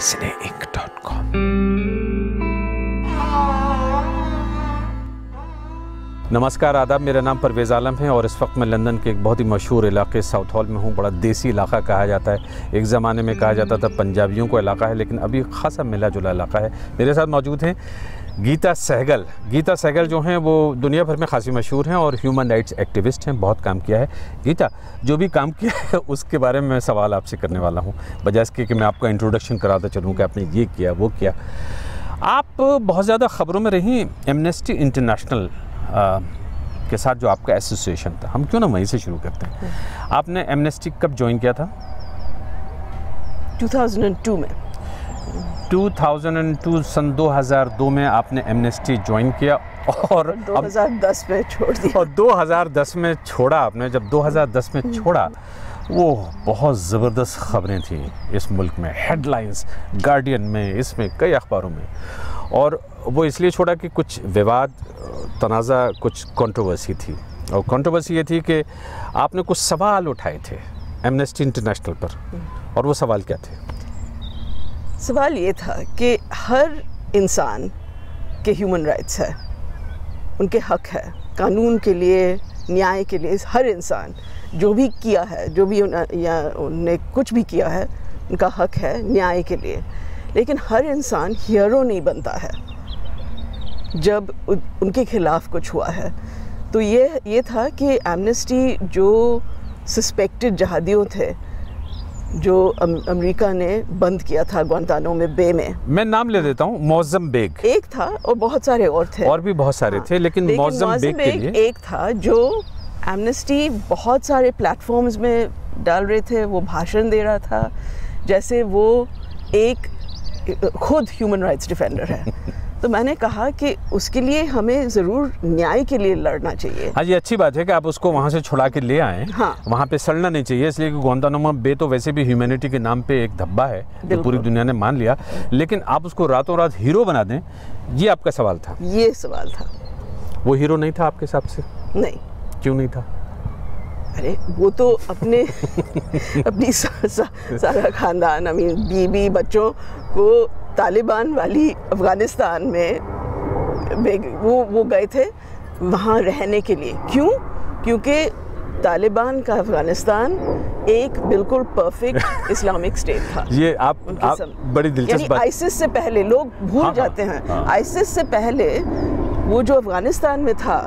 cineinc.com नमस्कार, आदाब। मेरा नाम परवेज़ आलम है और इस वक्त मैं लंदन के एक बहुत ही मशहूर इलाके साउथ हॉल में हूँ। बड़ा देसी इलाका कहा जाता है। एक ज़माने में कहा जाता था, पंजाबियों का इलाका है, लेकिन अभी खासा मिला जुला इलाका है। मेरे साथ मौजूद हैं गीता सहगल। गीता सहगल जो हैं, वो दुनिया भर में खासी मशहूर हैं और ह्यूमन राइट्स एक्टिविस्ट हैं, बहुत काम किया है। गीता, जो भी काम किया है, उसके बारे में मैं सवाल आपसे करने वाला हूँ। बजाय इसके कि मैं आपका इंट्रोडक्शन कराता चलूँ कि आपने ये किया, वो किया। आप बहुत ज़्यादा ख़बरों में रहीं एमनेस्टी इंटरनेशनल के साथ जो आपका एसोसिएशन था। हम क्यों ना वहीं से शुरू करते हैं? आपने एमनेस्टी कब ज्वाइन किया था? 2002 में। 2002 सन 2002 में आपने एमनेस्टी ज्वाइन किया और अब 2010 में छोड़ दिया। और 2010 में छोड़ा आपने। जब 2010 में छोड़ा वो बहुत ज़बरदस्त खबरें थी इस मुल्क में हेडलाइंस गार्डियन में इसमें कई अखबारों में। और वो इसलिए छोड़ा कि कुछ विवाद तनाज़ा कुछ कंट्रोवर्सी थी। और कंट्रोवर्सी ये थी कि आपने कुछ सवाल उठाए थे एमनेस्टी इंटरनेशनल पर और वो सवाल क्या थे? सवाल ये था कि हर इंसान के ह्यूमन राइट्स है उनके हक है कानून के लिए न्याय के लिए हर इंसान जो भी किया है जो भी उन, या उनने कुछ भी किया है उनका हक है न्याय के लिए। लेकिन हर इंसान हीरो नहीं बनता है। जब उनके खिलाफ कुछ हुआ है तो ये ये था कि एमनेस्टी जो सस्पेक्टेड जहादियों थे जो अमेरिका ने बंद किया था ग्वांतानो में बे में। मैं नाम ले देता हूँ मौजम बेग। एक था और बहुत सारे और थे। और भी बहुत सारे हाँ, थे लेकिन, लेकिन मौजम बेग, बेग के लिए एक था जो एमनेस्टी बहुत सारे प्लेटफॉर्म्स में डाल रहे थे वो भाषण दे रहा था जैसे वो एक खुद ह्यूमन राइट्स डिफेंडर है। तो मैंने कहा कि उसके लिए हमें ज़रूर न्याय के लिए लड़ना चाहिए। हाँ ये अच्छी बात है कि आप उसको वहाँ से छुड़ा के ले आए। हाँ। वहाँ पे सड़ना नहीं चाहिए इसलिए कि गोंदानुमा बे तो वैसे भी ह्यूमैनिटी के नाम पे एक धब्बा है जो पूरी दुनिया ने मान लिया। लेकिन आप उसको रातों रात हीरो बना दें ये आपका सवाल था। ये सवाल था। वो हीरो नहीं था आपके हिसाब से? नहीं। क्यों नहीं था? अरे वो तो अपने अपनी सा, सा, सारा खानदान अमीन बीबी बच्चों को तालिबान वाली अफ़गानिस्तान में वो वो गए थे वहाँ रहने के लिए। क्यों? क्योंकि तालिबान का अफ़गानिस्तान एक बिल्कुल परफेक्ट इस्लामिक स्टेट था। ये आप, आप बड़ी दिलचस्प बात आईसिस से पहले लोग भूल हाँ, जाते हैं। हाँ, आईसिस से पहले वो जो अफ़गानिस्तान में था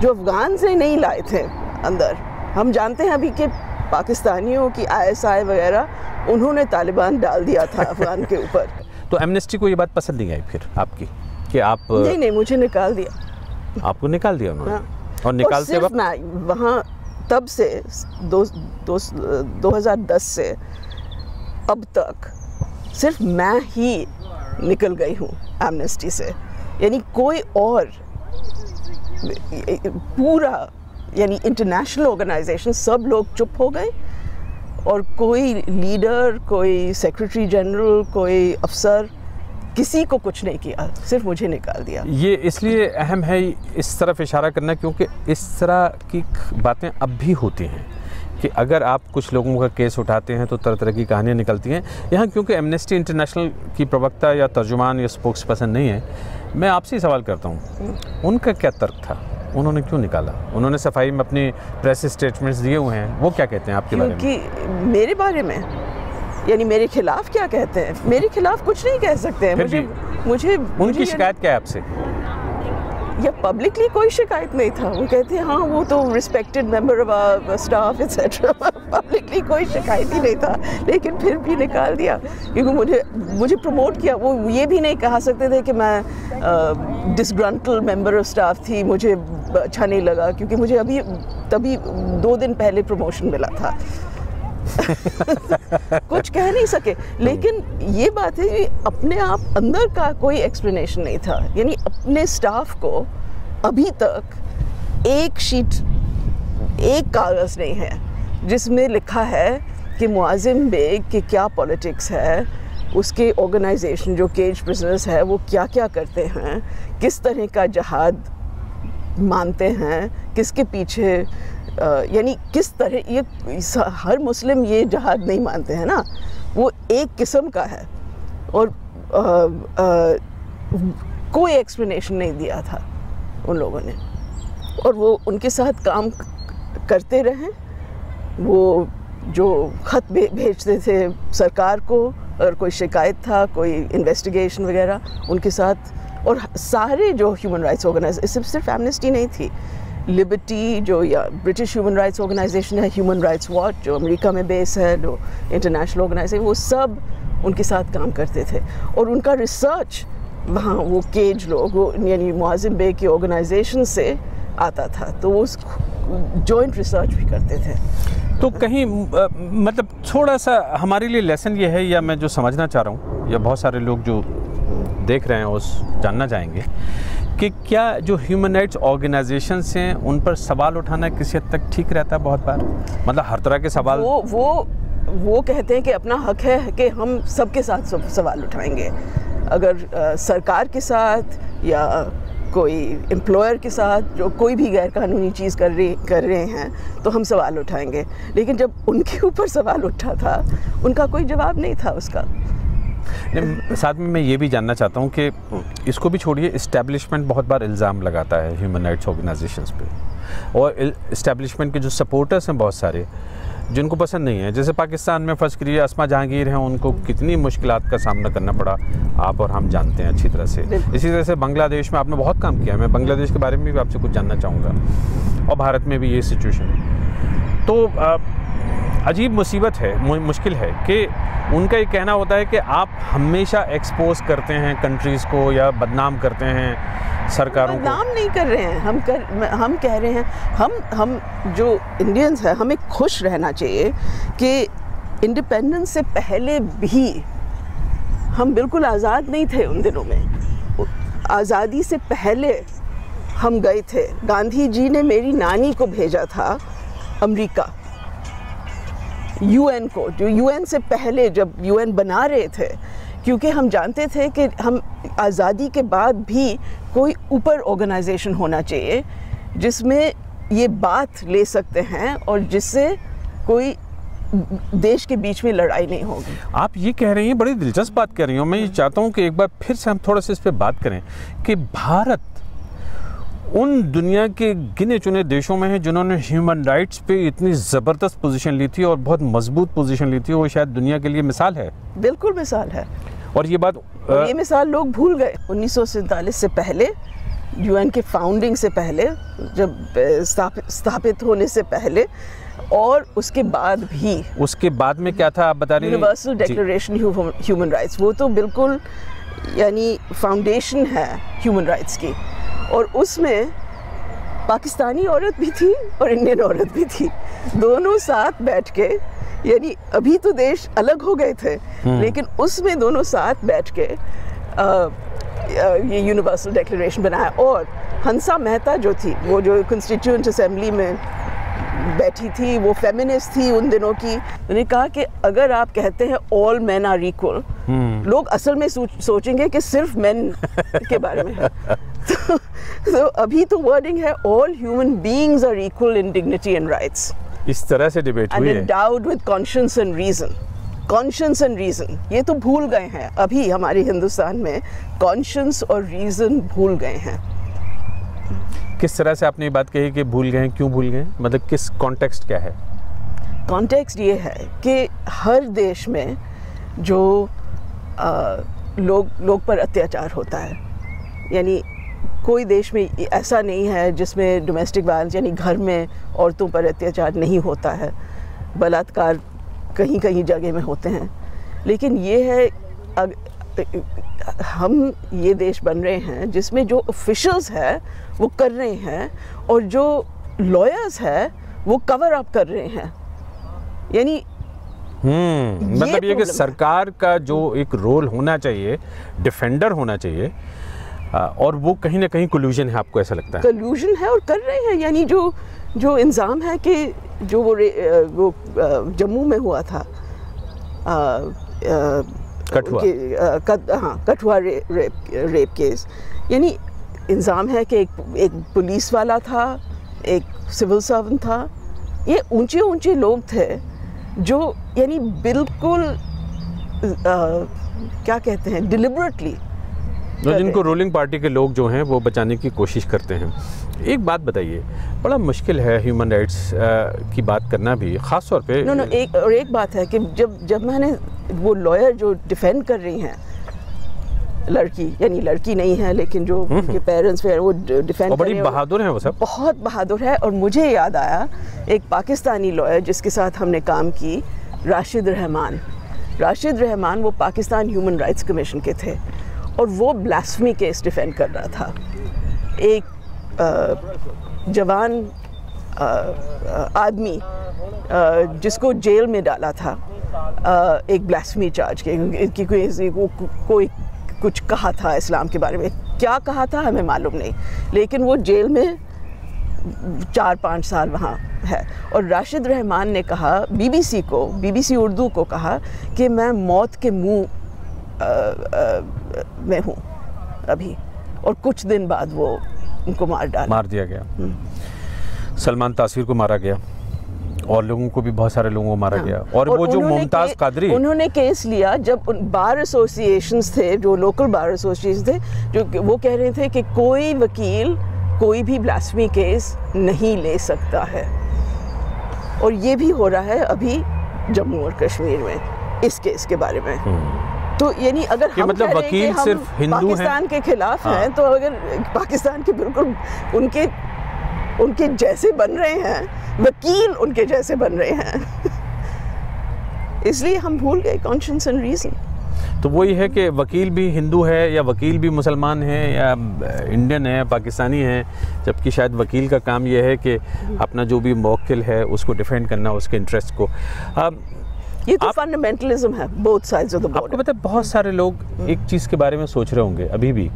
जो अफगान से नहीं लाए थे अंदर हम जानते हैं अभी कि पाकिस्तानियों की आईएसआई वगैरह उन्होंने तालिबान डाल दिया था अफगान के ऊपर। तो एमनेस्टी को ये बात पसंद नहीं आई फिर आपकी कि आप नहीं नहीं मुझे निकाल दिया। आपको निकाल दिया उन्होंने? हाँ। और निकालते वक्त? वहाँ तब से दो, दो, 2010 से अब तक सिर्फ़ मैं ही निकल गई हूँ एमनेस्टी से। यानी कोई और पूरा यानी इंटरनेशनल ऑर्गेनाइजेशन सब लोग चुप हो गए। और कोई लीडर कोई सेक्रेटरी जनरल कोई अफसर किसी को कुछ नहीं किया सिर्फ़ मुझे निकाल दिया। ये इसलिए अहम है इस तरफ़ इशारा करना क्योंकि इस तरह की बातें अब भी होती हैं कि अगर आप कुछ लोगों का केस उठाते हैं तो तरह तरह की कहानियाँ निकलती हैं। यहाँ क्योंकि एमनेस्टी इंटरनेशनल की प्रवक्ता या तर्जुमान या स्पोक्स पर्सन नहीं है मैं आपसे ही सवाल करता हूँ उनका क्या तर्क था? उन्होंने क्यों निकाला? उन्होंने सफ़ाई में अपनी प्रेस स्टेटमेंट्स दिए हुए हैं। वो क्या कहते हैं आपके बारे में? मेरे बारे में? यानी मेरे खिलाफ क्या कहते हैं? मेरे खिलाफ कुछ नहीं कह सकते। हैं मुझे मुझे उनकी शिकायत क्या है आपसे? या पब्लिकली कोई शिकायत नहीं था। वो कहते हैं हाँ वो तो respected member of staff etcetera publicly कोई शिकायत ही नहीं था। लेकिन फिर भी निकाल दिया। क्योंकि मुझे मुझे प्रमोट किया। वो ये भी नहीं कहा सकते थे कि मैं डिसग्रंटल मेंबर ऑफ़ स्टाफ थी। मुझे अच्छा नहीं लगा। क्योंकि मुझे अभी, तभी दो दिन पहले प्रमोशन मिला था। कुछ कह नहीं सके। लेकिन ये बात है कि अपने आप अंदर का कोई एक्सप्लेनेशन नहीं था। यानी अपने स्टाफ को अभी तक एक शीट एक कागज़ नहीं है, जिसमें लिखा है कि मुआजिम बेग की क्या पॉलिटिक्स है, उसके ऑर्गेनाइजेशन जो केज बिज़नेस है, वो क्या क्या करते हैं, किस तरह का जहाद मानते हैं, किसके पीछे यानी किस तरह ये हर मुस्लिम ये जहाद नहीं मानते हैं ना? वो एक किस्म का है। और आ, आ, कोई एक्सप्लेनेशन नहीं दिया था उन लोगों ने। और वो उनके साथ काम करते रहे। वो जो खत भेजते थे सरकार को अगर कोई शिकायत था कोई इन्वेस्टिगेशन वगैरह उनके साथ। और सारे जो ह्यूमन राइट्स ऑर्गेनाइज सिर्फ़ एमनेस्टी नहीं थी। लिबर्टी जो या ब्रिटिश ह्यूमन राइट्स ऑर्गेनाइजेशन है ह्यूमन राइट्स वॉच जो अमेरिका में बेस है, जो इंटरनेशनल ऑर्गेनाइजेशन वो सब उनके साथ काम करते थे। और उनका रिसर्च वहाँ वो केज लोग यानी मुआजिम बे की ऑर्गेनाइजेशन से आता था। तो वो जॉइंट रिसर्च भी करते थे। तो कहीं मतलब थोड़ा सा हमारे लिए लेसन ये है, या मैं जो समझना चाह रहा हूँ, या बहुत सारे लोग जो देख रहे हैं, उस जानना चाहेंगे कि क्या जो ह्यूमन राइट्स ऑर्गेनाइजेशन हैं उन पर सवाल उठाना किसी हद तक ठीक रहता है बहुत बार? मतलब हर तरह के सवाल वो वो वो कहते हैं कि अपना हक है कि हम सबके साथ सब सवाल उठाएँगे। अगर आ, सरकार के साथ या कोई एम्प्लॉयर के साथ जो कोई भी गैर कानूनी चीज़ कर रही कर रहे हैं तो हम सवाल उठाएँगे। लेकिन जब उनके ऊपर सवाल उठा था उनका कोई जवाब नहीं था उसका। साथ में मैं ये भी जानना चाहता हूँ कि इसको भी छोड़िए इस्टेब्लिशमेंट बहुत बार इल्ज़ाम लगाता है ह्यूमन राइट्स ऑर्गेनाइजेशंस पे। और इस्टेब्लिशमेंट के जो सपोर्टर्स हैं बहुत सारे जिनको पसंद नहीं है जैसे पाकिस्तान में फ़र्स्ट करिए असमा जहांगीर हैं उनको कितनी मुश्किल का सामना करना पड़ा आप और हम जानते हैं अच्छी तरह से। इसी तरह से बांग्लादेश में आपने बहुत काम किया मैं बांग्लादेश के बारे में भी आपसे कुछ जानना चाहूँगा। और भारत में भी ये सिचुएशन है। तो अजीब मुसीबत है मुश्किल है कि उनका ये कहना होता है कि आप हमेशा एक्सपोज करते हैं कंट्रीज़ को या बदनाम करते हैं सरकारों को। नाम नहीं कर रहे हैं, हम कर हम कह रहे हैं, हम हम जो इंडियंस हैं, हमें खुश रहना चाहिए कि इंडिपेंडेंस से पहले भी हम बिल्कुल आज़ाद नहीं थे उन दिनों में। आज़ादी से पहले हम गए थे। गांधी जी ने मेरी नानी को भेजा था अमेरिका। यूएन को, जो यूएन से पहले जब यूएन बना रहे थे, क्योंकि हम जानते थे कि हम आज़ादी के बाद भी कोई ऊपर ऑर्गेनाइजेशन होना चाहिए, जिसमें ये बात ले सकते हैं और जिससे कोई देश के बीच में लड़ाई नहीं होगी। आप ये कह रही हैं, बड़ी दिलचस्प बात कर रही हूँ मैं ये चाहता हूँ कि एक बार फिर से हम थोड़ा सा इस पर बात करें कि भारत उन दुनिया के गिने चुने देशों में है जिन्होंने ह्यूमन राइट्स पे इतनी ज़बरदस्त पोजीशन ली थी और बहुत मज़बूत पोजीशन ली थी। वो शायद दुनिया के लिए मिसाल है। बिल्कुल मिसाल है। और ये बात और ये मिसाल लोग भूल गए। उन्नीस से पहले यूएन के फाउंडिंग से पहले जब स्थापित होने से पहले और उसके बाद भी उसके बाद में क्या था? आप बता रहे यूनिवर्सल डिक्लेरेशन ह्यूमन राइट्स वो तो बिल्कुल यानी फाउंडेशन है ह्यूमन राइट्स की। और उसमें पाकिस्तानी औरत भी थी और इंडियन औरत भी थी। दोनों साथ बैठ के यानी अभी तो देश अलग हो गए थे हम्म। लेकिन उसमें दोनों साथ बैठ के आ, ये यूनिवर्सल डिक्लेरेशन बनाया। और हंसा मेहता जो थी वो जो कॉन्स्टिट्यूंट असेंबली में बैठी थी वो फेमिनिस्ट थी उन दिनों की। उन्होंने कहा कि अगर आप कहते हैं ऑल मैन आर इक्वल लोग असल में सोचेंगे कि सिर्फ़ मैन के बारे में। तो, तो अभी तो वर्डिंग है all human beings are equal in dignity and rights इस तरह से डिबेट हुई है। Endowed with conscience and reason conscience and reason ये तो भूल गए हैं। अभी हमारे हिंदुस्तान में कॉन्शियंस और रीजन भूल गए हैं। किस तरह से आपने ये बात कही कि भूल गए क्यों भूल गए? मतलब किस कॉन्टेक्स्ट क्या है? कॉन्टेक्स्ट ये है कि हर देश में जो आ, लोग लोग पर अत्याचार होता है। यानी कोई देश में ऐसा नहीं है जिसमें डोमेस्टिक वायलेंस यानी घर में औरतों पर अत्याचार नहीं होता है। बलात्कार कहीं कहीं जगह में होते हैं। लेकिन ये है अग, हम ये देश बन रहे हैं जिसमें जो ऑफिशल्स है वो कर रहे हैं और जो लॉयर्स है वो कवर अप कर रहे हैं। यानी हम्म मतलब ये कि सरकार का जो एक रोल होना चाहिए डिफेंडर होना चाहिए और वो कहीं ना कहीं कोल्यूजन है आपको ऐसा लगता है? कोल्यूजन है और कर रहे हैं यानी जो जो इंजाम है कि जो वो वो जम्मू में हुआ था आ, आ, हाँ कठुआ रे, रेप रेप केस। यानी इंजाम है कि एक एक पुलिस वाला था एक सिविल सर्वेंट था। ये ऊँचे ऊँचे लोग थे जो यानी बिल्कुल क्या कहते हैं डिलिबरेटली जो जिनको रूलिंग पार्टी के लोग जो हैं वो बचाने की कोशिश करते हैं। एक बात बताइए बड़ा मुश्किल है ह्यूमन राइट्स की बात करना भी ख़ास तौर पे नो नो एक और एक बात है कि जब जब मैंने वो लॉयर जो डिफेंड कर रही हैं लड़की यानी लड़की नहीं है लेकिन जो उनके पेरेंट्स पे वो डिफेंड बड़ी बहादुर हैं वो सब। बहुत बहादुर है और मुझे याद आया एक पाकिस्तानी लॉयर जिसके साथ हमने काम की राशिद रहमान। राशिद रहमान वो पाकिस्तान ह्यूमन राइट्स कमीशन के थे और वो ब्लास्फमी केस डिफेंड कर रहा था। एक अ, जवान आदमी जिसको जेल में डाला था। एक ब्लास्फमी चार्ज के कि कोई को, कोई कुछ कहा था इस्लाम के बारे में। क्या कहा था हमें मालूम नहीं लेकिन वो जेल में चार पाँच साल वहाँ है। और राशिद रहमान ने कहा बीबीसी को बीबीसी उर्दू को कहा कि मैं मौत के मुँह में हूँ अभी। और कुछ दिन बाद वो उनको मार डाला। मार दिया गया। सलमान तासीर को मारा गया। और लोगों को भी बहुत सारे लोगों को मारा हाँ। गया। और, और वो जो मुमताज़ कादरी उन्होंने केस लिया जब बार एसोसिएशंस थे जो लोकल बार एसोसिएशन थे जो वो कह रहे थे कि कोई वकील कोई भी ब्लास्मी केस नहीं ले सकता है। और ये भी हो रहा है अभी जम्मू और कश्मीर में इस केस के बारे में। तो यानी अगर हम मतलब वकील सिर्फ़ हिंदू पाकिस्तान के खिलाफ हाँ। हैं। तो अगर पाकिस्तान के बिल्कुल उनके उनके जैसे बन रहे हैं, वकील उनके जैसे बन रहे हैं। इसलिए हम भूल गए कॉन्शियस एंड रीजन तो वही है कि वकील भी हिंदू है या वकील भी मुसलमान है या इंडियन है, पाकिस्तानी है, जबकि शायद वकील का काम यह है कि अपना जो भी मौकिल है उसको डिफेंड करना, उसके इंटरेस्ट को। अब ये तो फंडामेंटलिज्म है both sides of the border आपको पता है बहुत सारे लोग एक चीज़ के बारे में सोच रहे होंगे अभी भी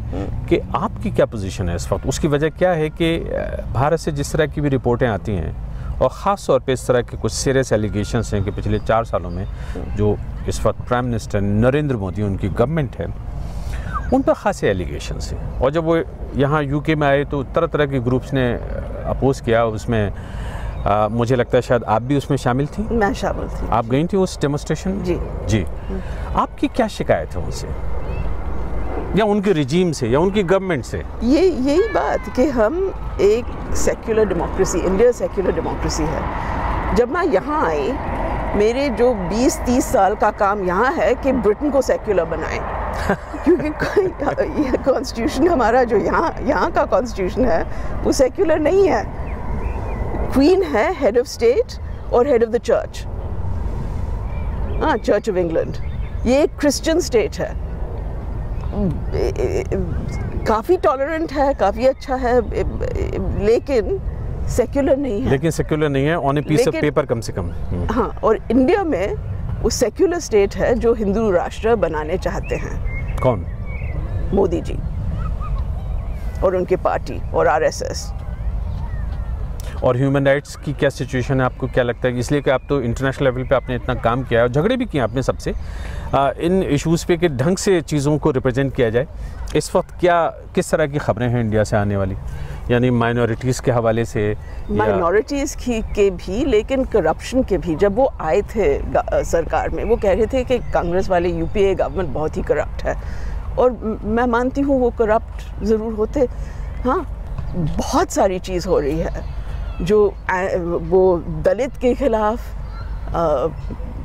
कि आपकी क्या पोजीशन है इस वक्त? उसकी वजह क्या है कि भारत से जिस तरह की भी रिपोर्टें आती हैं और ख़ास तौर पे इस तरह के कुछ सीरियस एलिगेशंस हैं कि पिछले चार सालों में जो इस वक्त प्राइम मिनिस्टर नरेंद्र मोदी उनकी गवर्नमेंट है उन पर खासे एलिगेशंस हैं। और जब वो यहाँ यूके में आए तो तरह तरह के ग्रुप्स ने अपोज किया उसमें अ, मुझे लगता है शायद आप भी उसमें शामिल थी? मैं शामिल थी। आप गई थी उस डेमोस्ट्रेशन जी। जी। आपकी क्या शिकायत है उनसे? या उनके रिजीम से या उनकी गवर्नमेंट से? ये यही बात कि हम एक secular democracy India secular democracy है। जब मैं यहाँ आई मेरे जो 20-30 साल का काम यहाँ है कि ब्रिटेन को सेक्युलर बनाएँ। क्योंकि ये कॉन्स्टिट्यूशन हमारा जो यहाँ यहाँ का कॉन्स्टिट्यूशन है वो सेक्युलर नहीं है। क्वीन है हेड ऑफ़ स्टेट और हेड ऑफ़ द चर्च हाँ चर्च ऑफ़ इंग्लैंड ये एक क्रिश्चियन स्टेट है. काफ़ी टॉलरेंट है काफ़ी अच्छा है लेकिन सेक्युलर नहीं है. लेकिन सेक्युलर नहीं है on a piece of paper कम से कम. हम्म। हाँ और इंडिया में वो सेक्युलर स्टेट है जो हिंदू राष्ट्र बनाने चाहते हैं. कौन? मोदी जी और उनकी पार्टी और आरएसएस और ह्यूमन राइट्स की क्या सिचुएशन है, आपको क्या लगता है? इसलिए कि आप तो इंटरनेशनल लेवल पे आपने इतना काम किया है और झगड़े भी किए आपने सबसे। इन इश्यूज़ पे कि ढंग से चीज़ों को रिप्रेजेंट किया जाए, इस वक्त क्या, किस तरह की खबरें हैं इंडिया से आने वाली? यानी माइनॉरिटीज़ के हवाले से माइनॉरिटीज़ की, के भी, लेकिन करप्शन के भी। जब वो आए थे सरकार में, वो कह रहे थे कि कांग्रेस वाले यूपीए गवर्नमेंट बहुत ही करप्ट है। और मैं मानती हूँ वो करप्ट ज़रूर होते। हाँ बहुत सारी चीज़ हो रही है। जो वो दलित के खिलाफ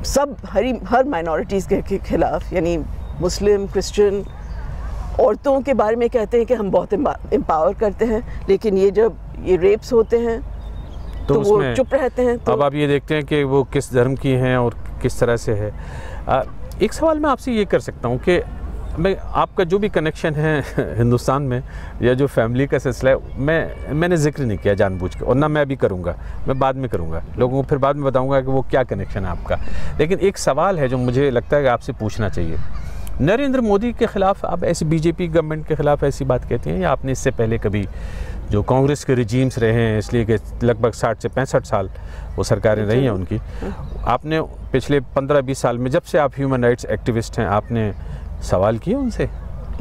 सब हरी हर माइनॉरिटीज़ के, के खिलाफ यानी मुस्लिम क्रिश्चियन औरतों के बारे में कहते हैं कि हम बहुत एम्पावर करते हैं लेकिन ये जब ये रेप्स होते हैं तो, तो वो चुप रहते हैं तो अब आप ये देखते हैं कि वो किस धर्म की हैं और किस तरह से है। आ, एक सवाल मैं आपसे ये कर सकता हूँ कि मैं आपका जो भी कनेक्शन है हिंदुस्तान में या जो फैमिली का सिलसिला है मैं मैंने ज़िक्र नहीं किया जानबूझ के और ना मैं अभी करूँगा मैं बाद में करूँगा। लोगों को फिर बाद में बताऊँगा कि वो क्या कनेक्शन है आपका। लेकिन एक सवाल है जो मुझे लगता है कि आपसे पूछना चाहिए। नरेंद्र मोदी के खिलाफ आप ऐसी बीजेपी गवर्नमेंट के खिलाफ ऐसी बात कहते हैं या आपने इससे पहले कभी जो कांग्रेस के रिजीम्स रहे हैं इसलिए कि लगभग साठ से पैंसठ साल वो सरकारें रही हैं उनकी आपने पिछले पंद्रह बीस साल में जब से आप ह्यूमन राइट्स एक्टिविस्ट हैं आपने सवाल किए उनसे?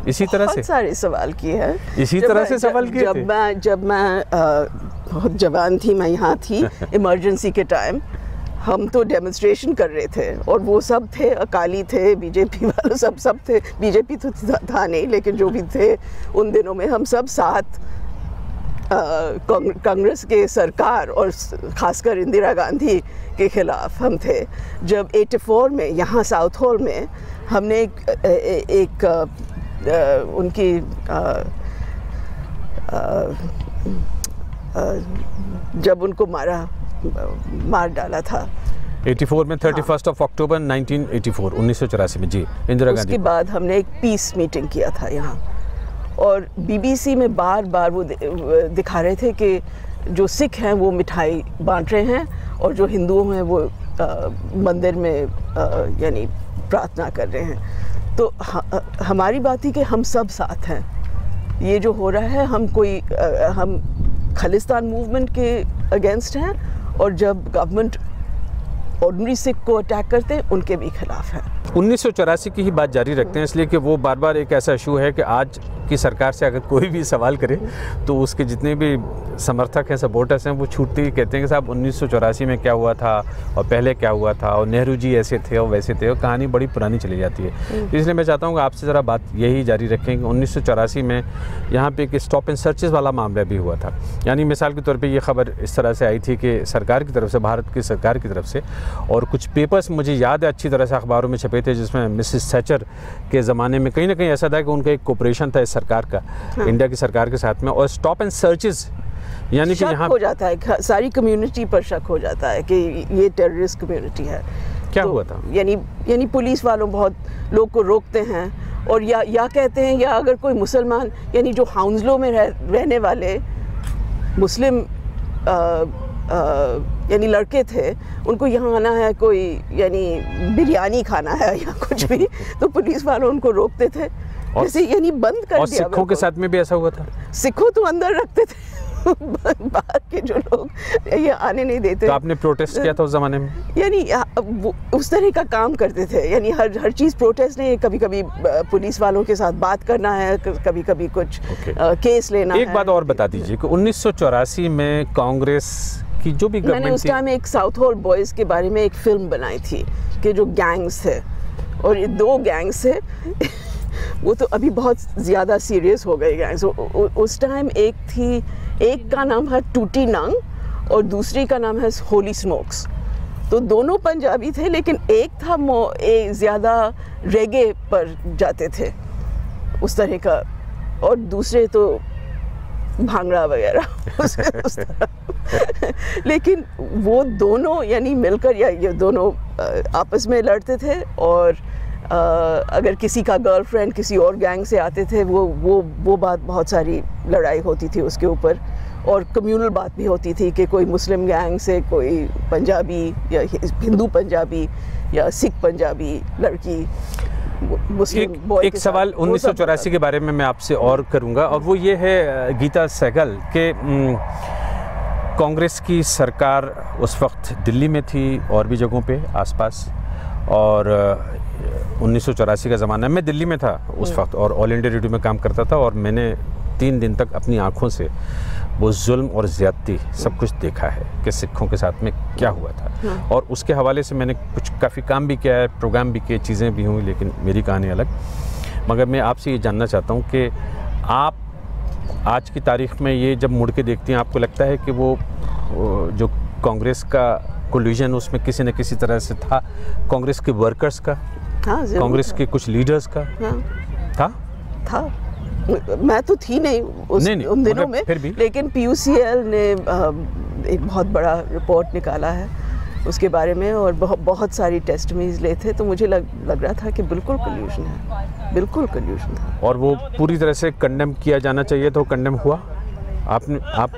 इसी तरह से? सारे सवाल किए हैं। इसी तरह से सवाल किए जब मैं जब मैं बहुत जवान थी मैं यहाँ थी इमरजेंसी के टाइम हम तो डेमोन्स्ट्रेशन कर रहे थे और वो सब थे अकाली थे बीजेपी वाले सब सब थे। बीजेपी तो था, था नहीं लेकिन जो भी थे उन दिनों में हम सब साथ कांग्रेस के सरकार और खासकर इंदिरा गांधी के खिलाफ हम थे। जब 84 में यहाँ साउथ हॉल में हमने एक, एक, एक उनकी आ, आ, जब उनको मारा मार डाला था। 84 में 31 ऑफ़ अक्टूबर 1984 1984 में। जी इंदिरा गांधी। उसके बाद हमने एक पीस मीटिंग किया था यहाँ। और बीबीसी में बार बार वो दिखा रहे थे कि जो सिख हैं वो मिठाई बांट रहे हैं और जो हिंदुओं हैं वो आ, मंदिर में यानी प्रार्थना कर रहे हैं। तो हमारी बात ही कि हम सब साथ हैं। ये जो हो रहा है हम कोई आ, हम खालिस्तान मूवमेंट के अगेंस्ट हैं और जब गवर्नमेंट ऑर्डनरी सिख को अटैक करते हैं उनके भी खिलाफ है। उन्नीस सौ चौरासी की ही बात जारी रखते हैं इसलिए कि वो बार बार एक ऐसा इशू है कि आज की सरकार से अगर कोई भी सवाल करे तो उसके जितने भी समर्थक हैं सपोर्टर्स हैं वो छूटते ही कहते हैं कि साहब उन्नीस सौ चौरासी में क्या हुआ था और पहले क्या हुआ था और नेहरू जी ऐसे थे और वैसे थे और कहानी बड़ी पुरानी चली जाती है। तो इसलिए मैं चाहता हूँ कि आपसे ज़रा बात यही जारी रखें कि उन्नीस सौ चौरासी में यहाँ पर एक स्टॉप एंड सर्चेज वाला मामला भी हुआ था। यानी मिसाल के तौर पर ये खबर इस तरह से आई थी कि सरकार की तरफ़ से भारत की सरकार की तरफ़ से और कुछ पेपर्स मुझे याद है अच्छी तरह से अखबारों में छपे थे जिसमें मिसिस सैचर के ज़माने में कहीं ना कहीं ऐसा था कि उनका एक कोपरेशन था इस सरकार का हाँ। इंडिया की सरकार के साथ में और स्टॉप एंड सर्चेज यानी कि यहाँ हो जाता है सारी कम्युनिटी पर शक हो जाता है कि ये टेररिस्ट कम्युनिटी है क्या तो, हुआ था यानी यानी पुलिस वालों बहुत लोग को रोकते हैं और या या कहते हैं या अगर कोई मुसलमान यानी जो हाउंसलो में रह, रहने वाले मुस्लिम यानी लड़के थे उनको यहाँ आना है कोई यानी बिरयानी खाना है या कुछ भी तो पुलिस वालों उनको रोकते थे। जैसे यानी बंद कर और दिया सिखों के साथ में भी ऐसा हुआ था? सिखों तो अंदर रखते थे। बाहर के जो लोग ये आने नहीं देते। तो आपने प्रोटेस्ट किया था उस जमाने में? यानी उस तरह का काम करते थे। यानी हर हर चीज़ प्रोटेस्ट नहीं कभी कभी पुलिस वालों के साथ बात करना है कभी कभी कुछ okay. आ, केस लेना एक है। बात और बता दीजिए कि उन्नीस सौ चौरासी में कांग्रेस की जो भी मैंने उस टाइम एक साउथ हॉल बॉयज़ के बारे में एक फ़िल्म बनाई थी कि जो गैंग्स है। और ये दो गैंग्स है वो तो अभी बहुत ज़्यादा सीरियस हो गए गैंग्स उस टाइम एक थी एक का नाम है टूटी नंग और दूसरी का नाम है होली स्मोक्स। तो दोनों पंजाबी थे लेकिन एक था एक ज़्यादा रेगे पर जाते थे उस तरह का। और दूसरे तो भांगड़ा वगैरह लेकिन वो दोनों, यानी मिलकर या ये दोनों आपस में लड़ते थे और अगर किसी का गर्लफ्रेंड किसी और गैंग से आते थे, वो वो वो बात बहुत सारी लड़ाई होती थी उसके ऊपर। और कम्युनल बात भी होती थी कि कोई मुस्लिम गैंग से कोई पंजाबी या हिंदू पंजाबी या सिख पंजाबी लड़की एक, एक सवाल उन्नीस सौ चौरासी के बारे में मैं आपसे और करूँगा और वो ये है गीता सहगल के कांग्रेस की सरकार उस वक्त दिल्ली में थी और भी जगहों पे आसपास और उन्नीस सौ चौरासी का ज़माना मैं दिल्ली में था उस हम्म। वक्त और ऑल इंडिया रेडियो में काम करता था और मैंने तीन दिन तक अपनी आँखों से वो जुल्म और ज़्यादती सब कुछ देखा है कि सिखों के साथ में क्या हुआ था। हाँ। और उसके हवाले से मैंने कुछ काफ़ी काम भी किया है प्रोग्राम भी किए चीज़ें भी हुई लेकिन मेरी कहानी अलग। मगर मैं आपसे ये जानना चाहता हूँ कि आप आज की तारीख में ये जब मुड़ के देखती हैं आपको लगता है कि वो जो कांग्रेस का कोल्यूजन उसमें किसी न किसी तरह से था? कांग्रेस के वर्कर्स का? हाँ, कांग्रेस के कुछ लीडर्स का? हाँ, था? था। मैं तो थी नहीं उस नहीं, नहीं, उन दिनों में फिर भी? लेकिन पीयूसीएल ने एक बहुत बड़ा रिपोर्ट निकाला है उसके बारे में और बहुत बहुत सारी टेस्ट मीज ले थे तो मुझे लग लग रहा था कि बिल्कुल कल्यूशन है बिल्कुल कल्यूशन था और वो पूरी तरह से कंडेम किया जाना चाहिए तो कंडेम हुआ? आपने आप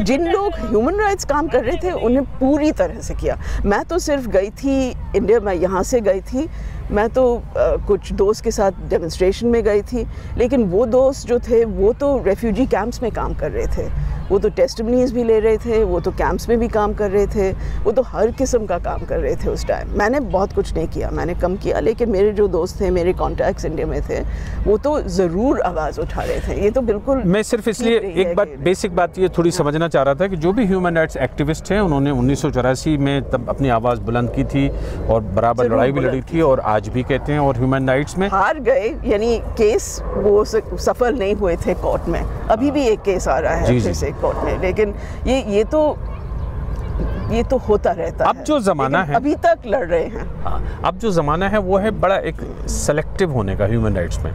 जिन लोग ह्यूमन राइट्स काम कर रहे थे उन्हें पूरी तरह से किया। मैं तो सिर्फ़ गई थी इंडिया मैं यहाँ से गई थी। मैं तो आ, कुछ दोस्त के साथ डेमोन्स्ट्रेशन में गई थी लेकिन वो दोस्त जो थे वो तो रेफ्यूजी कैंप्स में काम कर रहे थे। वो तो टेस्टमनीज भी ले रहे थे वो तो कैंप्स में भी काम कर रहे थे वो तो हर किस्म का काम कर रहे थे उस टाइम मैंने बहुत कुछ नहीं किया मैंने कम किया लेकिन मेरे जो दोस्त थे मेरे कॉन्टैक्ट्स इंडिया में थे वो तो ज़रूर आवाज़ उठा रहे थे। ये तो बिल्कुल मैं सिर्फ़ इसलिए है एक बात बेसिक बात ये थोड़ी समझना चाह रहा था कि जो भी ह्यूमन राइट्स एक्टिविस्ट हैं उन्होंने उन्नीस सौ चौरासी में तब अपनी आवाज़ बुलंद की थी। और बराबर लड़ाई भी लड़ी थी और आज भी कहते हैं और ह्यूमन राइट्स में। हार गए यानी केस वो सफल नहीं हुए थे कोर्ट में। अभी भी एक केस आ रहा है जी, जी। से कोर्ट में लेकिन ये ये तो ये तो होता रहता अब है। जो ज़माना है- अभी तक लड़ रहे हैं। हाँ, अब जो ज़माना है वो है बड़ा एक सेलेक्टिव होने का ह्यूमन राइट्स में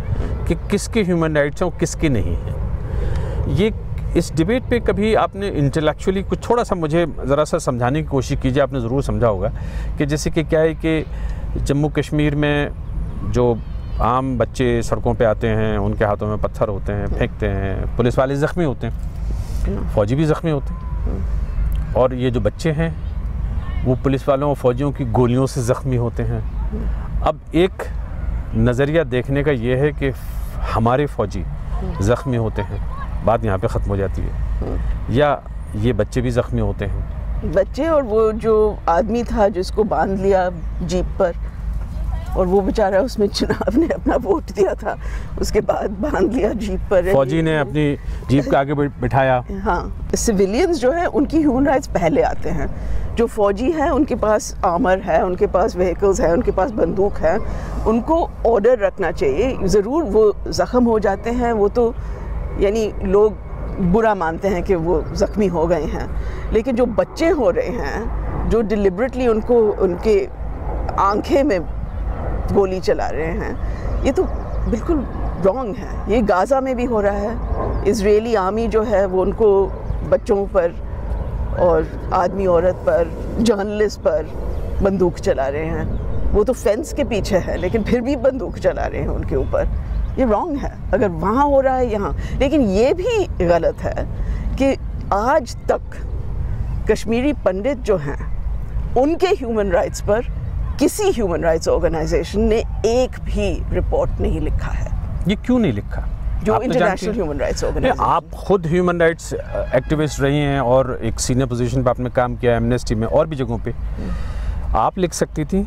कि किसके ह्यूमन राइट्स हैं और किसके नहीं हैं। ये इस डिबेट पे कभी आपने इंटेलेक्चुअली कुछ थोड़ा सा मुझे ज़रा सा समझाने की कोशिश कीजिए, आपने ज़रूर समझा होगा कि जैसे कि क्या है कि जम्मू कश्मीर में जो आम बच्चे सड़कों पे आते हैं, उनके हाथों में पत्थर होते हैं, फेंकते हैं, पुलिस वाले ज़ख्मी होते हैं, फौजी भी ज़ख्मी होते हैं। और ये जो बच्चे हैं, वो पुलिस वालों और फौजियों की गोलियों से ज़ख्मी होते हैं। अब एक नज़रिया देखने का ये है कि हमारे फौजी ज़ख्मी होते हैं। बात यहाँ पे ख़त्म हो जाती है। या ये बच्चे भी ज़ख्मी होते हैं। बच्चे और वो जो आदमी था जिसको बाँध लिया जीप पर और वो बेचारा उसमें चुनाव ने अपना वोट दिया था उसके बाद बाँध लिया जीप पर फौजी ने अपनी जीप के आगे बिठाया। हाँ सिविलियंस जो है उनकी ह्यूमन राइट्स पहले आते हैं। जो फौजी हैं उनके पास आमर है उनके पास व्हीकल्स है उनके पास बंदूक है उनको ऑर्डर रखना चाहिए। ज़रूर वो ज़ख्म हो जाते हैं वो तो यानी लोग बुरा मानते हैं कि वो ज़ख्मी हो गए हैं। लेकिन जो बच्चे हो रहे हैं, जो डिलिबरेटली उनको, उनके आँखें में गोली चला रहे हैं, ये तो बिल्कुल रॉन्ग है। ये गाज़ा में भी हो रहा है। इसराइली आर्मी जो है, वो उनको बच्चों पर और आदमी औरत पर जर्नलिस्ट पर बंदूक चला रहे हैं। वो तो फेंस के पीछे है, लेकिन फिर भी बंदूक चला रहे हैं उनके ऊपर। ये रॉन्ग है। अगर वहाँ हो रहा है यहाँ। लेकिन ये भी गलत है कि आज तक कश्मीरी पंडित जो हैं उनके ह्यूमन राइट्स पर किसी ह्यूमन राइट्स ऑर्गेनाइजेशन ने एक भी रिपोर्ट नहीं लिखा है। ये क्यों नहीं लिखा? जो आप इंटरनेशनल ह्यूमन राइट्स ऑर्गेनाइजेशन आप खुद ह्यूमन राइट्स एक्टिविस्ट रही हैं और एक सीनियर पोजीशन पर आपने काम किया एमनेस्टी में और भी जगहों पे। आप लिख सकती थी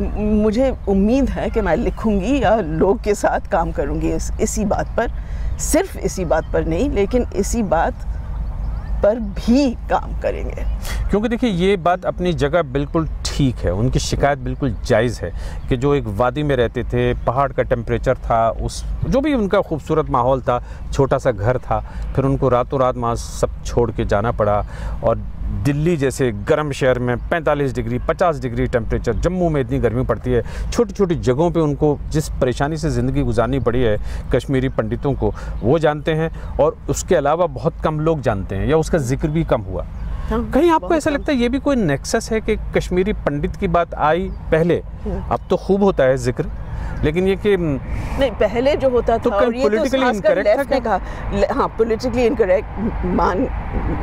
मुझे उम्मीद है कि मैं लिखूँगी या लोग के साथ काम करूँगी इस, इसी बात पर। सिर्फ़ इसी बात पर नहीं, लेकिन इसी बात पर भी काम करेंगे। क्योंकि देखिए, ये बात अपनी जगह बिल्कुल ठीक है। उनकी शिकायत बिल्कुल जायज़ है कि जो एक वादी में रहते थे, पहाड़ का टेम्परेचर था, उस, जो भी उनका खूबसूरत माहौल था, छोटा सा घर था, फिर उनको रातों रात वहाँ सब छोड़ के जाना पड़ा और दिल्ली जैसे गर्म शहर में 45 डिग्री 50 डिग्री टेम्परेचर जम्मू में इतनी गर्मी पड़ती है। छोटी छोटी जगहों पे उनको जिस परेशानी से ज़िंदगी गुजारनी पड़ी है कश्मीरी पंडितों को, वो जानते हैं और उसके अलावा बहुत कम लोग जानते हैं या उसका ज़िक्र भी कम हुआ। कहीं आपको ऐसा लगता है ये भी कोई नेक्सस है कि कश्मीरी पंडित की बात आई पहले? अब तो खूब होता है ज़िक्र। लेकिन ये कि नहीं पहले जो होता तो था और ये तो लेफ़्ट ने कहा। हाँ पॉलिटिकली इनकरेक्ट मान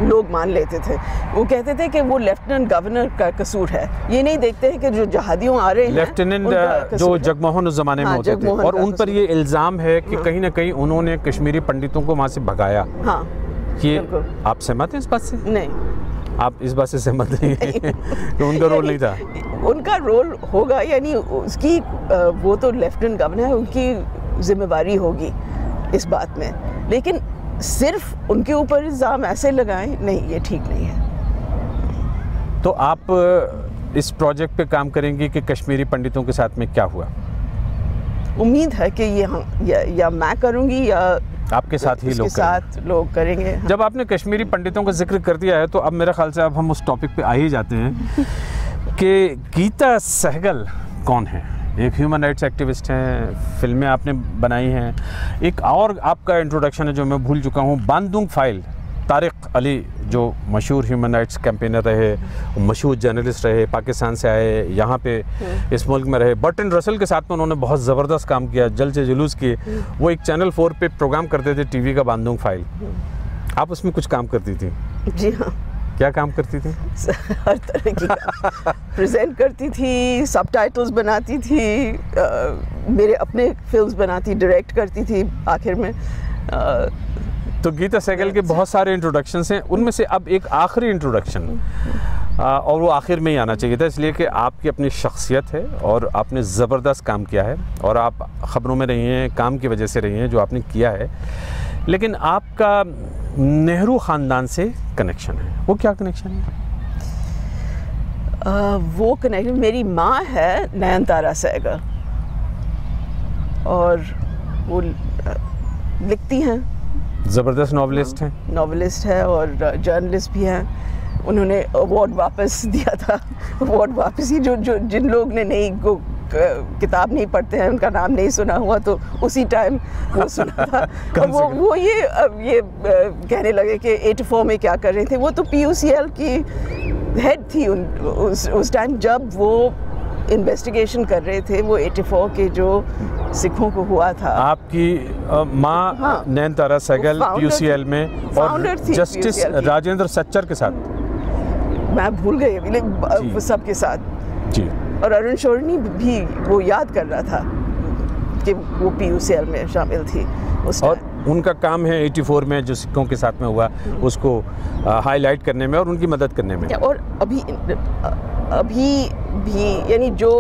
लोग मान लेते थे। वो कहते थे कि वो लेफ्टिनेंट गवर्नर का कसूर है। ये नहीं देखते हैं कि जो जहादियों आ रहे हैं लेफ्टिनेंट जो जगमोहन उस जमाने में हाँ, होते थे। और उन पर। ये इल्ज़ाम है कि हाँ। कहीं ना कहीं उन्होंने कश्मीरी पंडितों को वहाँ से भगाया। हाँ। ये आप सहमत हैं इस बात से? नहीं। आप इस बात से सहमत नहीं हैं कि उनका रोल नहीं था। उनका रोल होगा यानी उसकी वो तो लेफ्टिनेंट गवर्नर है उनकी जिम्मेवारी होगी इस बात में। लेकिन सिर्फ़ उनके ऊपर इल्ज़ाम ऐसे लगाएँ नहीं ये ठीक नहीं है। तो आप इस प्रोजेक्ट पे काम करेंगे कि कश्मीरी पंडितों के साथ में क्या हुआ? उम्मीद है कि ये हाँ या, या मैं करूँगी या आपके साथ ही लोग करेंगे। साथ लोग करेंगे हाँ। जब आपने कश्मीरी पंडितों का ज़िक्र कर दिया है तो अब मेरे ख्याल से अब हम उस टॉपिक पे आ ही जाते हैं कि गीता सहगल कौन है एक ह्यूमन राइट्स एक्टिविस्ट हैं फ़िल्में आपने बनाई हैं एक और आपका इंट्रोडक्शन है जो मैं भूल चुका हूँ बांदुंग फ़ाइल तारिक अली जो मशहूर ह्यूमन राइट्स कैंपेनर रहे मशहूर जर्नलिस्ट रहे पाकिस्तान से आए यहाँ पे इस मुल्क में रहे। बर्टन रसल के साथ में उन्होंने बहुत ज़बरदस्त काम किया। जल से जुलूस किए वो एक चैनल फोर पे प्रोग्राम करते थे टीवी का बांदुंग फ़ाइल आप उसमें कुछ काम करती थी? जी हाँ। क्या काम करती थी? हर तरह की प्रेजेंट करती थी सबटाइटल्स बनाती थी अ, मेरे अपने फिल्म्स बनाती डायरेक्ट करती थी आखिर में अ, तो गीता सहगल के बहुत सारे इंट्रोडक्शन हैं। उनमें से अब एक आखिरी इंट्रोडक्शन और वो आखिर में ही आना चाहिए था इसलिए कि आपकी अपनी शख्सियत है और आपने ज़बरदस्त काम किया है और आप ख़बरों में रही हैं काम की वजह से रही हैं जो आपने किया है। लेकिन आपका नेहरू ख़ानदान से कनेक्शन है। वो क्या कनेक्शन है? आ, वो कनेक्शन मेरी माँ है नयन तारा सहगल और वो लिखती हैं। ज़बरदस्त नॉवलिस्ट हैं नॉवलिस्ट है और जर्नलिस्ट भी हैं। उन्होंने अवार्ड वापस दिया था। अवार्ड वापस ही जो जो जिन लोग ने नहीं को किताब नहीं पढ़ते हैं उनका नाम नहीं सुना हुआ तो उसी टाइम वो सुना था। और वो वो ये अब ये कहने लगे कि एटी फोर में क्या कर रहे थे। वो तो पी की हेड थी उन उस उस टाइम जब वो इन्वेस्टिगेशन कर रहे थे वो 84 के जो सिखों को हुआ था। आपकी माँ हाँ, नैन तारा सहगल पीयूसीएल में और जस्टिस राजेंद्र सच्चर के साथ। मैं भूल गई सब के साथ। जी। और अरुण शोरनी भी वो याद कर रहा था कि वो पीयूसीएल में शामिल थी उस और उनका काम है 84 में, जो सिक्कों के साथ में हुआ, उसको हाईलाइट करने में और उनकी मदद करने में। और अभी अभी भी, यानी जो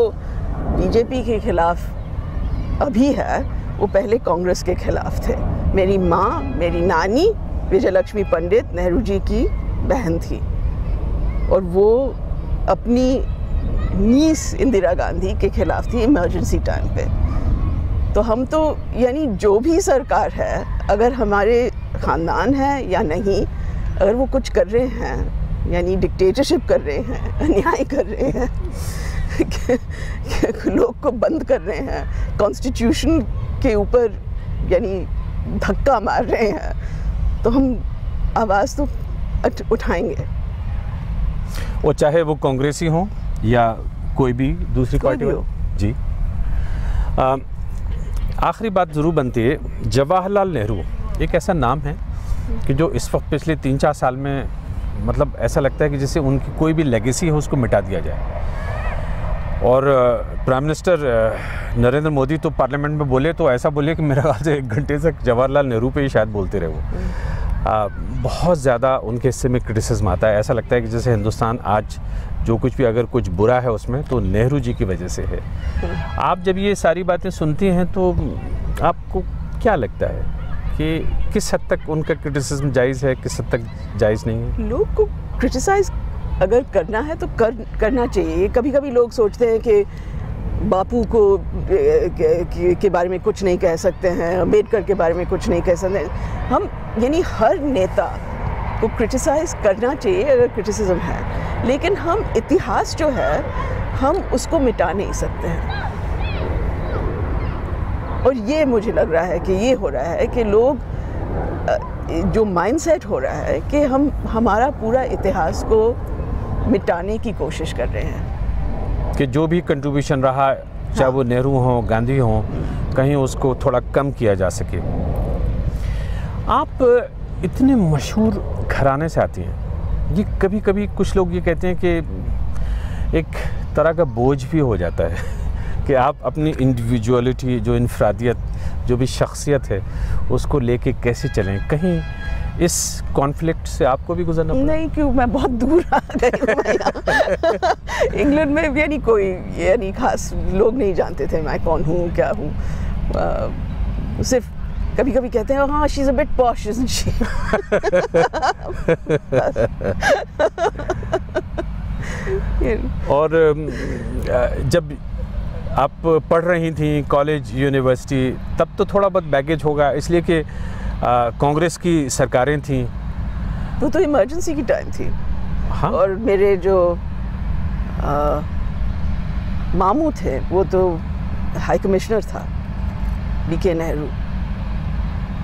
बीजेपी के खिलाफ अभी है, वो पहले कांग्रेस के खिलाफ थे। मेरी माँ, मेरी नानी विजय लक्ष्मी पंडित नेहरू जी की बहन थी। और वो अपनी नीस इंदिरा गांधी के खिलाफ थी इमरजेंसी टाइम पे। तो हम तो यानी जो भी सरकार है अगर हमारे ख़ानदान है या नहीं अगर वो कुछ कर रहे हैं यानी डिक्टेटरशिप कर रहे हैं अन्याय कर रहे हैं लोग को बंद कर रहे हैं कॉन्स्टिट्यूशन के ऊपर यानी धक्का मार रहे हैं तो हम आवाज़ तो उठाएँगे। वो चाहे वो कांग्रेसी हो या कोई भी दूसरी पार्टी हो। जी। आखिरी बात ज़रूर बनती है जवाहरलाल नेहरू। एक ऐसा नाम है कि जो इस वक्त पिछले तीन चार साल में मतलब ऐसा लगता है कि जैसे उनकी कोई भी लेगेसी है उसको मिटा दिया जाए। और प्राइम मिनिस्टर नरेंद्र मोदी तो पार्लियामेंट में बोले तो ऐसा बोले कि मेरा ख्याल से एक घंटे तक जवाहरलाल नेहरू पे ही शायद बोलते रहे वो। आ, बहुत ज़्यादा उनके हिस्से में क्रिटिसिज्म आता है। ऐसा लगता है कि जैसे हिंदुस्तान आज जो कुछ भी अगर कुछ बुरा है उसमें तो नेहरू जी की वजह से है। आप जब ये सारी बातें सुनती हैं तो आपको क्या लगता है कि किस हद तक उनका क्रिटिसिज्म जायज़ है किस हद तक जायज़ नहीं है? लोग को क्रिटिसाइज अगर करना है तो कर करना चाहिए। कभी कभी लोग सोचते हैं कि बापू को के, के बारे में कुछ नहीं कह सकते हैं अंबेडकर के बारे में कुछ नहीं कह सकते हम यानी हर नेता को क्रिटिसाइज करना चाहिए अगर क्रिटिसिज्म है। लेकिन हम इतिहास जो है हम उसको मिटा नहीं सकते हैं। और ये मुझे लग रहा है कि ये हो रहा है कि लोग जो माइंडसेट हो रहा है कि हम हमारा पूरा इतिहास को मिटाने की कोशिश कर रहे हैं। कि जो भी कंट्रीब्यूशन रहा चाहे हाँ। वो नेहरू हो गांधी हो कहीं उसको थोड़ा कम किया जा सके। आप इतने मशहूर घराने से आती हैं। ये कभी कभी कुछ लोग ये कहते हैं कि एक तरह का बोझ भी हो जाता है कि आप अपनी इंडिविजुअलिटी जो इनफरादियत जो भी शख्सियत है उसको लेके कैसे चलें? कहीं इस कॉन्फ्लिक्ट से आपको भी गुजरना नहीं क्यों? मैं बहुत दूर आ गई इंग्लैंड में यानी कोई यानी खास लोग नहीं जानते थे मैं कौन हूँ क्या हूँ। सिर्फ़ कभी कभी कहते हैं हाँ she is a bit posh isn't she और जब आप पढ़ रही थी कॉलेज यूनिवर्सिटी तब तो थोड़ा बहुत बैगेज होगा इसलिए कि कांग्रेस की सरकारें थी। वो तो इमरजेंसी की टाइम थी। हाँ? और मेरे जो आ, मामू थे वो तो हाई कमिश्नर था बी के नेहरू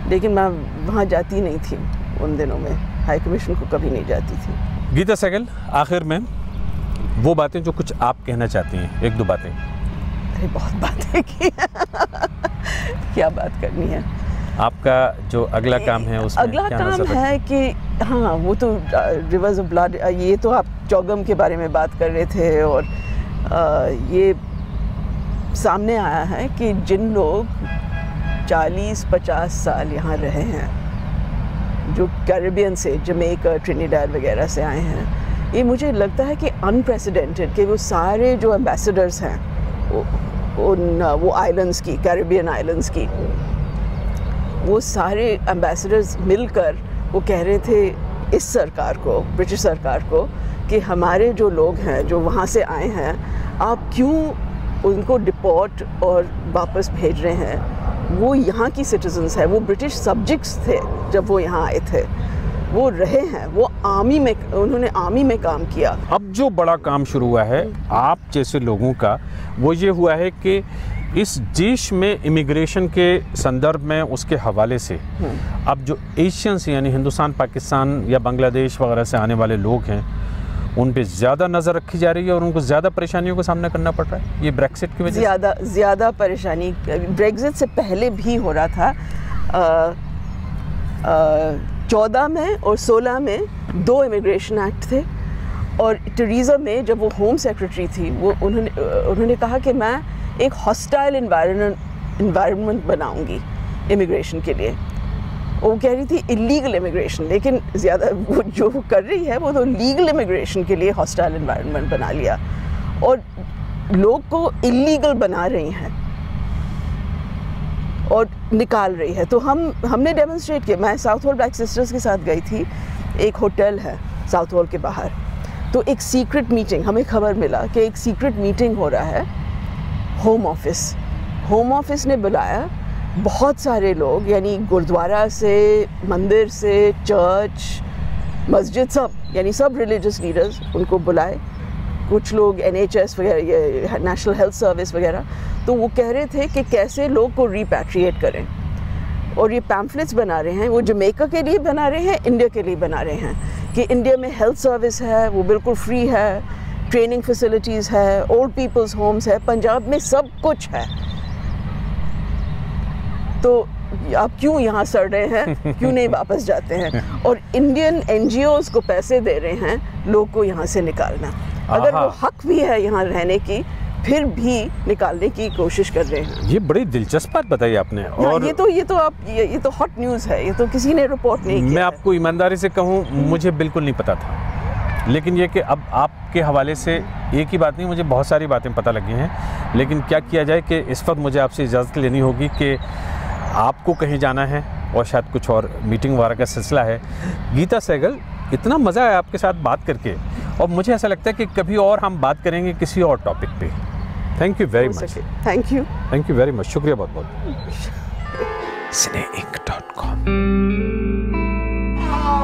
लेकिन मैं वहाँ जाती नहीं थी उन दिनों में। हाई कमीशन को कभी नहीं जाती थी। गीता सहगल आखिर में वो बातें जो कुछ आप कहना चाहती हैं एक दो बातें। अरे बहुत बातें की क्या बात करनी है। आपका जो अगला काम है उसमें अगला क्या काम है कि हाँ वो तो रिवर्स ऑफ़ ब्लड ये तो आप चौगम के बारे में बात कर रहे थे और आ, ये सामने आया है कि जिन लोग चालीस पचास साल यहाँ रहे हैं, जो कैरेबियन से, जमेका, ट्रिनिडाड वगैरह से आए हैं। ये मुझे लगता है कि अनप्रेसिडेंटेड कि वो सारे जो एम्बेसडर्स हैं उन, वो आइलैंड्स की कैरेबियन आइलैंड्स की, वो सारे एम्बेसडर्स मिलकर वो कह रहे थे इस सरकार को, ब्रिटिश सरकार को, कि हमारे जो लोग हैं, जो वहाँ से आए हैं, आप क्यों उनको डिपोर्ट और वापस भेज रहे हैं? वो यहाँ की सिटीजन्स हैं वो ब्रिटिश सब्जेक्ट्स थे जब वो यहाँ आए थे। वो रहे हैं वो आर्मी में उन्होंने आर्मी में काम किया। अब जो बड़ा काम शुरू हुआ है आप जैसे लोगों का वो ये हुआ है कि इस देश में इमिग्रेशन के संदर्भ में उसके हवाले से अब जो एशियंस यानी हिंदुस्तान पाकिस्तान या बांग्लादेश वगैरह से आने वाले लोग हैं उन पर ज़्यादा नज़र रखी जा रही है और उनको ज़्यादा परेशानियों का सामना करना पड़ रहा है? ये ब्रेक्सिट की वजह ज़्यादा ज़्यादा परेशानी ब्रेग्जिट से पहले भी हो रहा था। चौदह में और सोलह में दो इमिग्रेशन एक्ट थे और टरीज़ा में जब वो होम सेक्रेटरी थी, वो उन्होंने उन्होंने कहा कि मैं एक हॉस्टाइल इन्वायरमेंट बनाऊँगी इमिग्रेशन के लिए। वो कह रही थी इलीगल इमिग्रेशन लेकिन ज़्यादा वो जो कर रही है, वो तो लीगल इमिग्रेशन के लिए हॉस्टाइल इन्वायरमेंट बना लिया। और लोग को इलीगल बना रही हैं और निकाल रही है। तो हम, हमने डेमोन्स्ट्रेट किया। मैं साउथ हॉल ब्लैक सिस्टर्स के साथ गई थी। एक होटल है साउथ हॉल के बाहर। तो एक सीक्रेट मीटिंग हमें खबर मिला कि एक सीक्रेट मीटिंग हो रहा है। होम ऑफ़िस होम ऑफ़िस ने बुलाया बहुत सारे लोग, यानी गुरुद्वारा से, मंदिर से चर्च मस्जिद सब, यानी सब रिलीजियस लीडर्स उनको बुलाए। कुछ लोग एन एच एस वगैरह नेशनल हेल्थ सर्विस वगैरह तो वो कह रहे थे कि कैसे लोग को रिपैट्रिएट करें। और ये पैम्फलेट्स बना रहे हैं, वो जमेका के लिए बना रहे हैं इंडिया के लिए बना रहे हैं। कि इंडिया में हेल्थ सर्विस है, वो बिल्कुल फ्री है ट्रेनिंग फैसिलिटीज़ है ओल्ड पीपल्स होम्स है, पंजाब में सब कुछ है। तो आप क्यों यहाँ सड़ रहे हैं? क्यों नहीं वापस जाते हैं? और इंडियन एन को पैसे दे रहे हैं लोग को यहाँ से निकालना। अगर वो हक भी है यहाँ रहने की फिर भी निकालने की कोशिश कर रहे हैं। ये बड़ी दिलचस्प बात बताई आपने और ये तो ये तो आप ये, ये तो हॉट न्यूज़ है ये तो किसी ने रिपोर्ट नहीं किया मैं आपको ईमानदारी से कहूँ मुझे बिल्कुल नहीं पता था। लेकिन ये कि अब आपके हवाले से एक ही बात नहीं मुझे बहुत सारी बातें पता लगी हैं। लेकिन क्या किया जाए कि इस वक्त मुझे आपसे इजाज़त लेनी होगी कि आपको कहीं जाना है और शायद कुछ और मीटिंग वगैरह का सिलसिला है। गीता सहगल इतना मज़ा आया आपके साथ बात करके और मुझे ऐसा लगता है कि कभी और हम बात करेंगे किसी और टॉपिक पे। Thank you very much thank you thank you very much शुक्रिया बहुत बहुत।